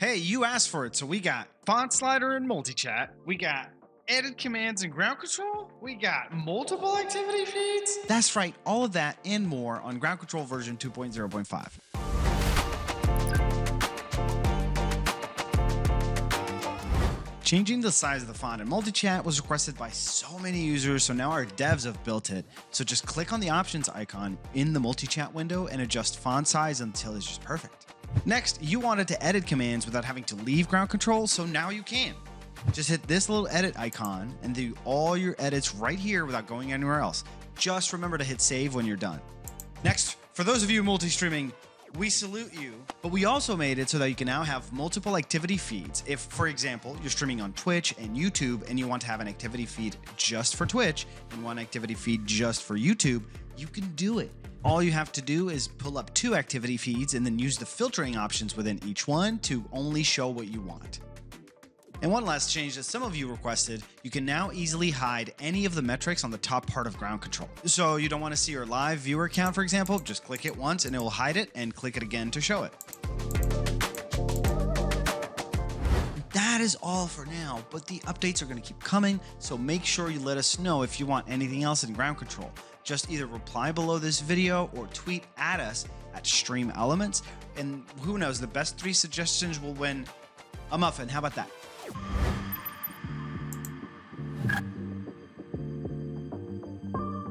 Hey, you asked for it, so we got font slider and multi-chat. We got edit commands and ground control. We got multiple activity feeds. That's right, all of that and more on ground control version 2.0.5. Changing the size of the font in multi-chat was requested by so many users, so now our devs have built it. So just click on the options icon in the multi-chat window and adjust font size until it's just perfect. Next, you wanted to edit commands without having to leave ground control, so now you can. Just hit this little edit icon and do all your edits right here without going anywhere else. Just remember to hit save when you're done. Next, for those of you multi-streaming, we salute you, but we also made it so that you can now have multiple activity feeds. If, for example, you're streaming on Twitch and YouTube and you want to have an activity feed just for Twitch and one activity feed just for YouTube, you can do it. All you have to do is pull up two activity feeds and then use the filtering options within each one to only show what you want. And one last change that some of you requested, you can now easily hide any of the metrics on the top part of ground control. So you don't want to see your live viewer count, for example, just click it once and it will hide it and click it again to show it. That is all for now, but the updates are going to keep coming, so make sure you let us know if you want anything else in ground control. Just either reply below this video or tweet at us at StreamElements, and who knows, the best three suggestions will win a muffin. How about that?